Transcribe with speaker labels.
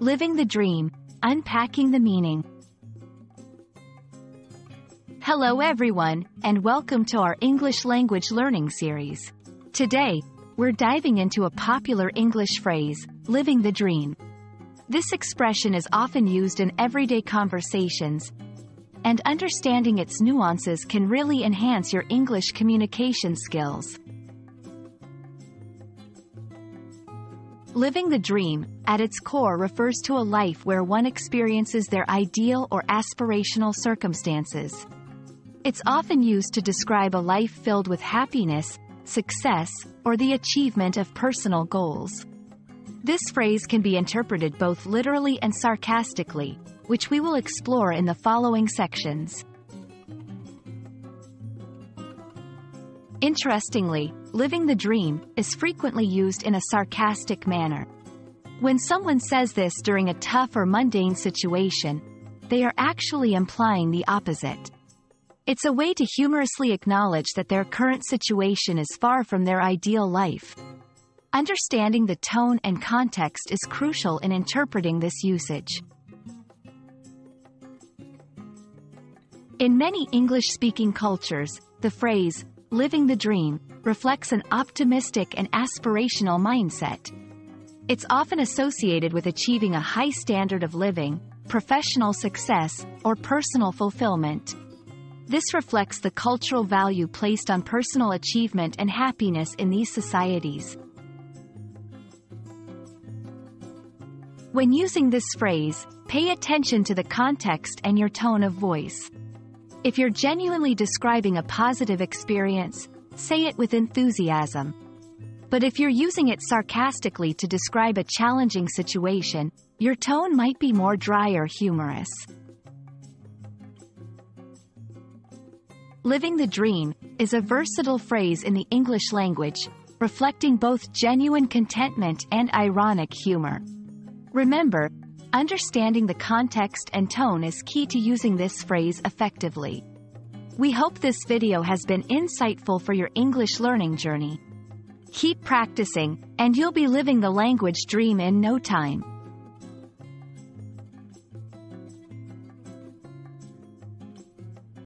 Speaker 1: Living the Dream, Unpacking the Meaning. Hello everyone, and welcome to our English language learning series. Today, we're diving into a popular English phrase, living the dream. This expression is often used in everyday conversations, and understanding its nuances can really enhance your English communication skills. Living the dream, at its core refers to a life where one experiences their ideal or aspirational circumstances. It's often used to describe a life filled with happiness, success, or the achievement of personal goals. This phrase can be interpreted both literally and sarcastically, which we will explore in the following sections. Interestingly, living the dream is frequently used in a sarcastic manner. When someone says this during a tough or mundane situation, they are actually implying the opposite. It's a way to humorously acknowledge that their current situation is far from their ideal life. Understanding the tone and context is crucial in interpreting this usage. In many English-speaking cultures, the phrase, living the dream, reflects an optimistic and aspirational mindset. It's often associated with achieving a high standard of living, professional success, or personal fulfillment. This reflects the cultural value placed on personal achievement and happiness in these societies. When using this phrase, pay attention to the context and your tone of voice. If you're genuinely describing a positive experience, say it with enthusiasm. But if you're using it sarcastically to describe a challenging situation, your tone might be more dry or humorous. Living the dream is a versatile phrase in the English language, reflecting both genuine contentment and ironic humor. Remember, Understanding the context and tone is key to using this phrase effectively. We hope this video has been insightful for your English learning journey. Keep practicing, and you'll be living the language dream in no time.